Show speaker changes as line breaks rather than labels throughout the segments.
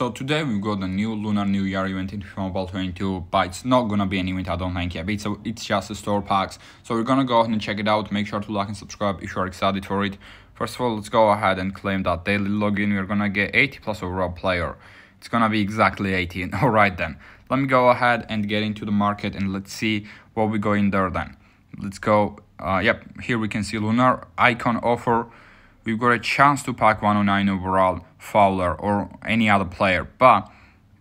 So today we've got the new Lunar New Year event in FIFA Mobile 22, but it's not gonna be an event I don't think yet, but it's, a, it's just a store packs. So we're gonna go ahead and check it out, make sure to like and subscribe if you're excited for it. First of all, let's go ahead and claim that daily login, we're gonna get 80 plus overall player. It's gonna be exactly 80, alright then. Let me go ahead and get into the market and let's see what we go in there then. Let's go, uh, yep, here we can see Lunar icon offer we've got a chance to pack 109 overall Fowler or any other player, but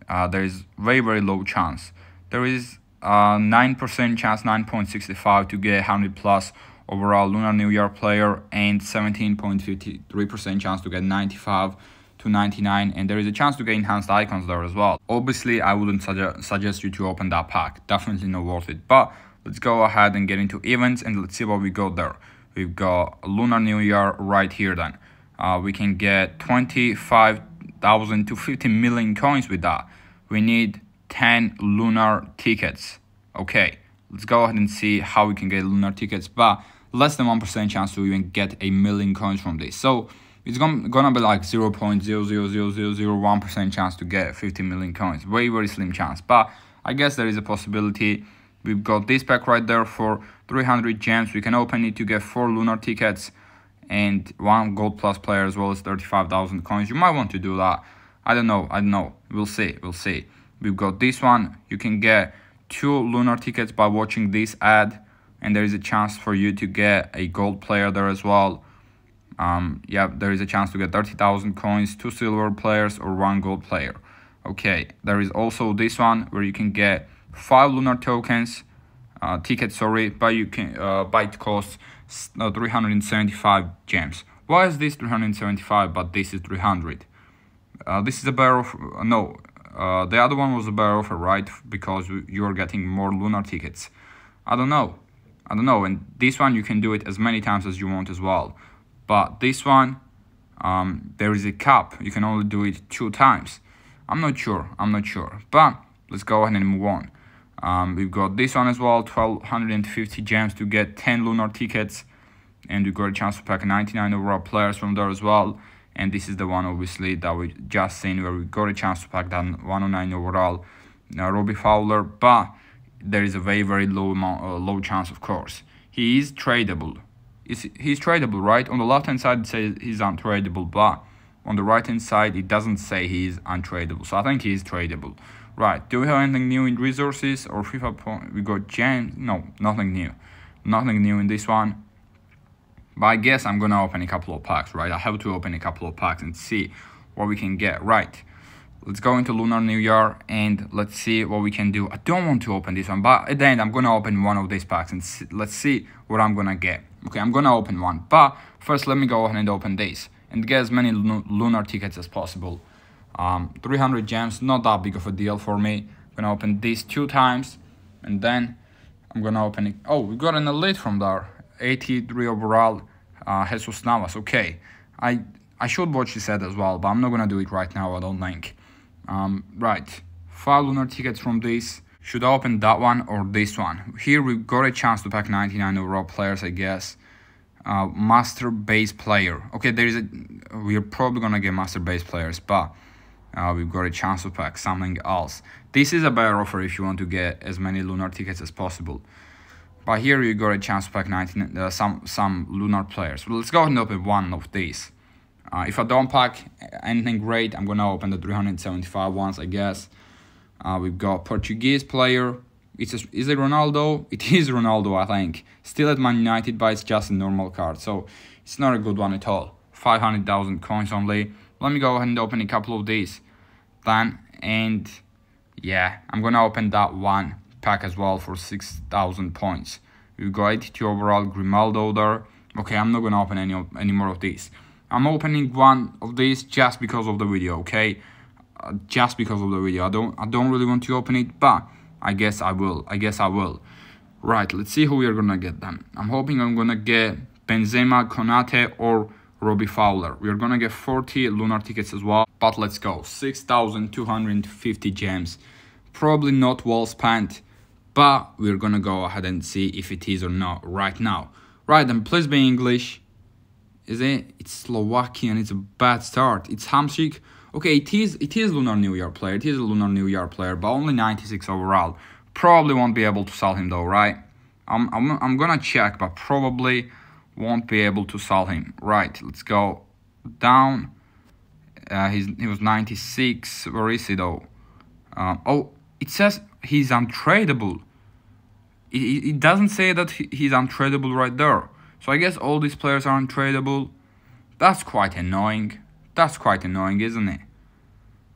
uh, there is very very low chance. There is a 9% chance, 9.65 to get 100 plus overall Lunar New Year player and 17.53% chance to get 95 to 99 and there is a chance to get enhanced icons there as well. Obviously, I wouldn't suggest suggest you to open that pack. Definitely not worth it. But let's go ahead and get into events and let's see what we got there we've got Lunar New Year right here then. Uh, we can get 25,000 to 50 million coins with that. We need 10 lunar tickets. Okay, let's go ahead and see how we can get lunar tickets, but less than 1% chance to even get a million coins from this. So it's gonna, gonna be like 0 0.00001% chance to get 50 million coins. Very, very slim chance, but I guess there is a possibility We've got this pack right there for 300 gems. We can open it to get 4 lunar tickets and 1 gold plus player as well as 35,000 coins. You might want to do that. I don't know. I don't know. We'll see. We'll see. We've got this one. You can get 2 lunar tickets by watching this ad. And there is a chance for you to get a gold player there as well. Um, yeah, there is a chance to get 30,000 coins, 2 silver players or 1 gold player. Okay, there is also this one where you can get five lunar tokens uh, ticket sorry but you can uh, but it costs uh, 375 gems. Why is this 375 but this is 300 uh, this is a better offer uh, no uh, the other one was a better offer right because you're getting more lunar tickets. I don't know. I don't know and this one you can do it as many times as you want as well. But this one um, there is a cap. You can only do it two times. I'm not sure. I'm not sure. But let's go ahead and move on um, we've got this one as well, 1250 gems to get 10 lunar tickets. And we got a chance to pack 99 overall players from there as well. And this is the one, obviously, that we just seen where we got a chance to pack that 109 overall uh, Robbie Fowler. But there is a very, very low amount, uh, low chance, of course. He is tradable. Is he's tradable, right? On the left-hand side, it says he's untradeable, but on the right-hand side, it doesn't say he's untradable. So I think he's tradable. Right, do we have anything new in resources or FIFA point? We got gems? No, nothing new. Nothing new in this one. But I guess I'm gonna open a couple of packs, right? I have to open a couple of packs and see what we can get. Right, let's go into Lunar New Year and let's see what we can do. I don't want to open this one, but at the end, I'm gonna open one of these packs and see, let's see what I'm gonna get. Okay, I'm gonna open one, but first let me go ahead and open this and get as many lunar tickets as possible. Um, 300 gems, not that big of a deal for me. I'm gonna open this two times and then I'm gonna open it. Oh, we got an elite from there. 83 overall, uh, Jesus Navas. Okay, I I should watch this ad as well, but I'm not gonna do it right now, I don't think. Um, right, five lunar tickets from this. Should I open that one or this one? Here we got a chance to pack 99 overall players, I guess. Uh, master base player. Okay, there is a. We're probably gonna get master base players, but uh, we've got a chance to pack something else. This is a better offer if you want to get as many lunar tickets as possible. But here you got a chance to pack 19, uh, some some lunar players. Well, let's go and open one of these. Uh, if I don't pack anything great, I'm gonna open the 375 ones, I guess. Uh, we've got Portuguese player. It's a, is it Ronaldo? It is Ronaldo, I think. Still at Man United, but it's just a normal card, so it's not a good one at all. 500,000 coins only let me go ahead and open a couple of these. Then and yeah i'm gonna open that one pack as well for 6000 points. We got 82 overall grimaldo there. Okay i'm not gonna open any any more of these. I'm opening one of these just because of the video okay? Uh, just because of the video. I don't i don't really want to open it but i guess i will i guess i will. Right let's see who we are gonna get then. I'm hoping i'm gonna get benzema konate or Robbie Fowler. We are gonna get 40 lunar tickets as well, but let's go. 6,250 gems. Probably not well spent, but we're gonna go ahead and see if it is or not right now. Right, then please be English. Is it? It's Slovakian, it's a bad start. It's Hamsik Okay, it is it is Lunar New Year player. It is a Lunar New Year player, but only 96 overall. Probably won't be able to sell him though, right? I'm I'm I'm gonna check, but probably won't be able to sell him. Right, let's go down. Uh, he's he was 96. Where is he though? Um, oh, it says he's untradeable. It, it doesn't say that he's untradeable right there. So I guess all these players are untradeable. That's quite annoying. That's quite annoying, isn't it?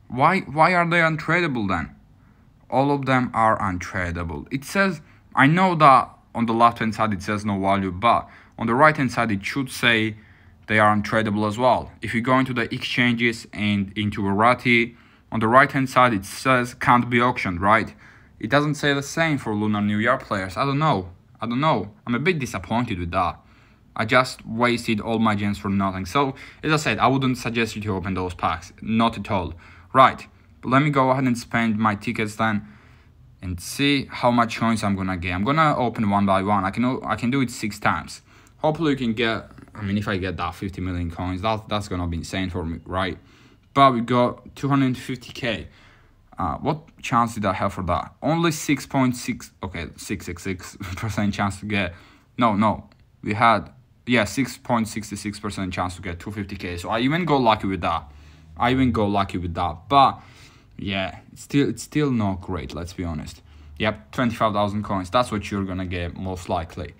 Why why are they untradeable then? All of them are untradeable. It says I know that on the left hand side it says no value, but on the right hand side it should say they are untradeable as well. If you go into the exchanges and into Verratti, on the right hand side it says can't be auctioned, right? It doesn't say the same for Lunar New Year players. I don't know. I don't know. I'm a bit disappointed with that. I just wasted all my gems for nothing. So, as I said, I wouldn't suggest you to open those packs. Not at all. Right, let me go ahead and spend my tickets then and see how much coins I'm gonna get. I'm gonna open one by one. I can I can do it six times. Hopefully you can get, I mean, if I get that 50 million coins, that, that's gonna be insane for me, right? But we got 250k. Uh, what chance did I have for that? Only 6.6, okay, 666% chance to get, no, no, we had yeah, 6.66% chance to get 250k. So I even go lucky with that. I even go lucky with that. But yeah, it's still it's still not great, let's be honest. Yep, 25,000 coins. That's what you're to get most likely.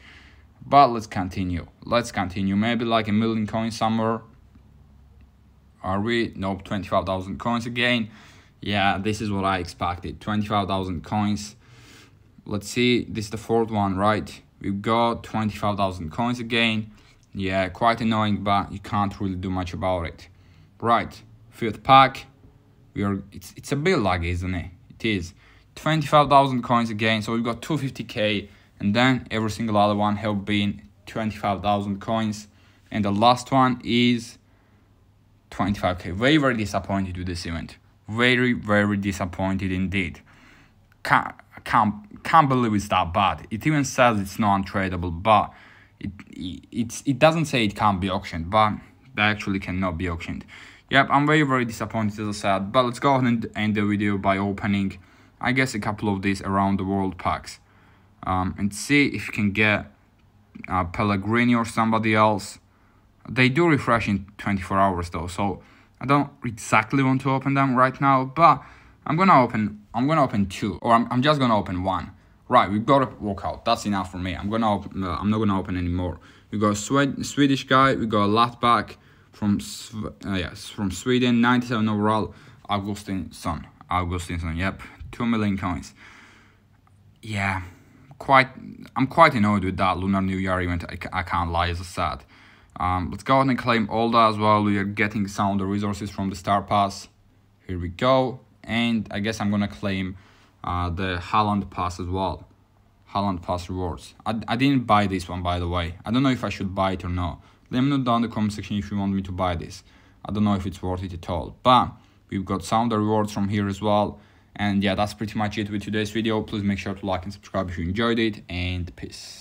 But let's continue. Let's continue. Maybe like a million coins somewhere. Are we? Nope, 25,000 coins again. Yeah, this is what I expected. 25,000 coins. Let's see. This is the fourth one, right? We've got 25,000 coins again. Yeah, quite annoying, but you can't really do much about it. Right, fifth pack. We are. It's it's a bit laggy, isn't it? It is. 25,000 coins again, so we've got 250k, and then every single other one have been 25,000 coins, and the last one is 25k. Very very disappointed with this event. Very very disappointed indeed. Can't can't can't believe it's that bad. It even says it's not untradeable, but it it it doesn't say it can't be auctioned, but they actually cannot be auctioned. Yep, I'm very very disappointed as I said. But let's go ahead and end the video by opening, I guess, a couple of these around the world packs, um, and see if you can get uh, Pellegrini or somebody else. They do refresh in 24 hours though, so I don't exactly want to open them right now, but I'm gonna open I'm gonna open two, or I'm, I'm just gonna open one. Right, we've got a walkout. That's enough for me. I'm gonna open, uh, I'm not gonna open anymore. We got a Swed Swedish guy. We got a left back from uh, yes from Sweden, 97 overall. Augustinsson. Augustinsson. Yep, two million coins. Yeah, quite. I'm quite annoyed with that Lunar New Year event. I, I can't lie, as I said. Um, let's go ahead and claim all that as well. We are getting some of the resources from the Star Pass. Here we go and I guess I'm gonna claim uh, the Haaland pass as well. Haaland pass rewards. I, I didn't buy this one by the way. I don't know if I should buy it or not. Let me know down in the comment section if you want me to buy this. I don't know if it's worth it at all. But we've got some of the rewards from here as well. And yeah, that's pretty much it with today's video. Please make sure to like and subscribe if you enjoyed it. And peace.